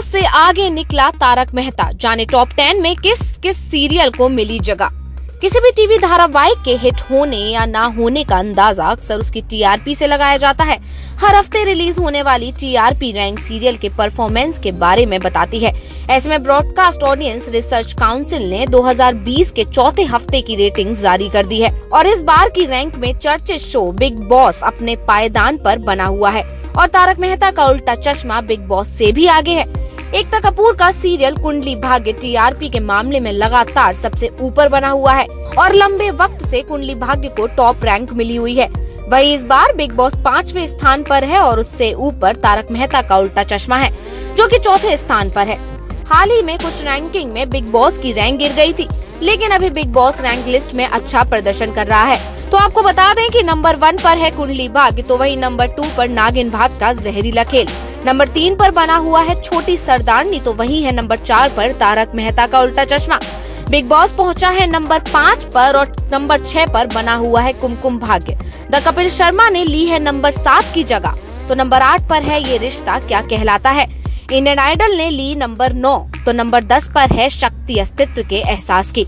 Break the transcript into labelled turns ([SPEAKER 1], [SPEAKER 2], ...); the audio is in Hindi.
[SPEAKER 1] बॉस से आगे निकला तारक मेहता, जाने टॉप टेन में किस किस सीरियल को मिली जगह। किसी भी टीवी धारावाहिक के हिट होने या ना होने का अंदाज़ा अक्सर उसकी टीआरपी से लगाया जाता है। हर हफ़्ते रिलीज़ होने वाली टीआरपी रैंक सीरियल के परफॉर्मेंस के बारे में बताती है। ऐसे में ब्रॉडकास्ट ऑडियंस रिसर्च काउंसिल ने 2020 के चौथे हफ़्ते की रेटिंग जारी कर दी है और इस बार की रैंक में चर्चित शो बिग बॉस अपने पायदान पर बना हुआ है और तारक मेहता का उल्टा चश्मा बिग बॉस से भी आगे है। एकता कपूर का सीरियल कुंडली भाग्य टीआरपी के मामले में लगातार सबसे ऊपर बना हुआ है और लंबे वक्त से कुंडली भाग्य को टॉप रैंक मिली हुई है। वही इस बार बिग बॉस पांचवे स्थान पर है और उससे ऊपर तारक मेहता का उल्टा चश्मा है, जो कि चौथे स्थान पर है। हाल ही में कुछ रैंकिंग में बिग बॉस की रैंक गिर गई थी, लेकिन अभी बिग बॉस रैंक लिस्ट में अच्छा प्रदर्शन कर रहा है। तो आपको बता दें कि नंबर वन पर है कुंडली भाग्य तो वही नंबर टू पर नागिन भाग का जहरीला खेल। नंबर तीन पर बना हुआ है छोटी सरदारनी तो वही है नंबर चार पर तारक मेहता का उल्टा चश्मा। बिग बॉस पहुँचा है नंबर पाँच पर और नंबर छह पर बना हुआ है कुमकुम भाग्य। द कपिल शर्मा ने ली है नंबर सात की जगह तो नंबर आठ पर है ये रिश्ता क्या कहलाता है? इंडियन आइडल ने ली नंबर नौ तो नंबर दस पर है शक्ति अस्तित्व के एहसास की।